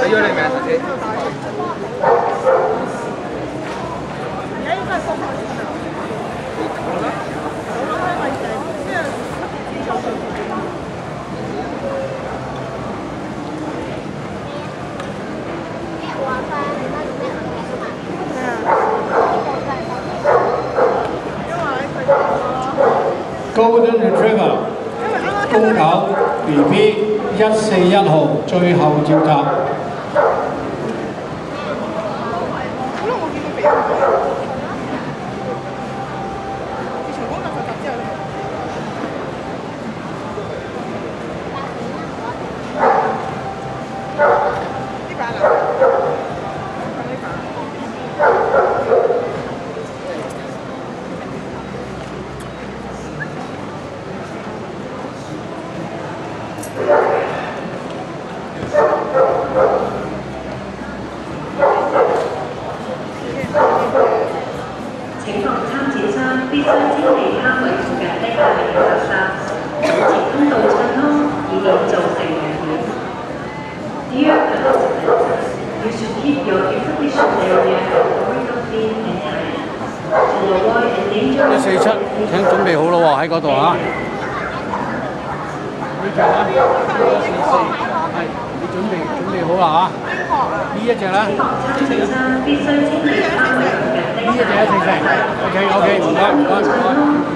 俾咗你名頭先。而家應該係方向先啊。好啦，因為誒，即係資助佢。Golden Retriever 公狗 B B 一四一號最後召集。好啦，我見佢俾人咗。自從嗰個實習之後咧。呢把啦，呢把。請同參展商必須清理攤位附近的大型垃圾，保持通道暢通，以免造成危險。Dear participants, you should keep your exhibition area corridor clean and tidy to avoid endangering 一四七請準備好咯喎，喺嗰度啊！呢隻啊，一四四，係準備準備好啦嚇。呢一隻咧，必須清理攤位附近的呢個第一程程。OK OK，唔該唔該。唔該。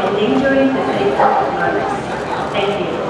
呢邊係一個 Thank you.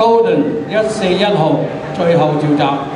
Golden 一四一號最後召集。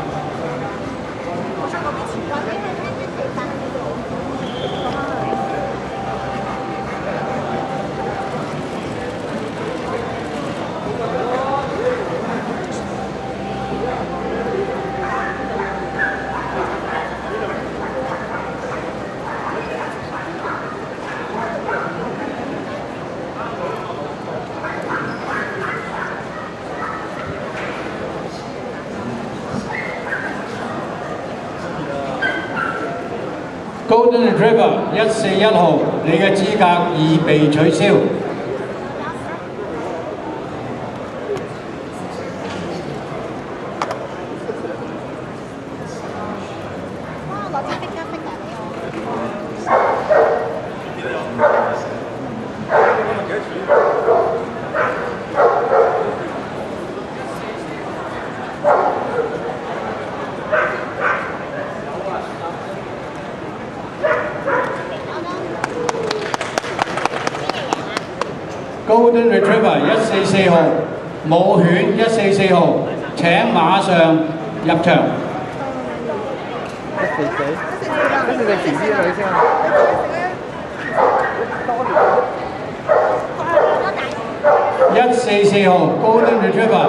Golden Driver 一四一號，你嘅資格已被取消。高端 Retriever 一四四號，母犬一四四號，請馬上入場。一四四，一四四前啲女先啊。一四四號高端 Retriever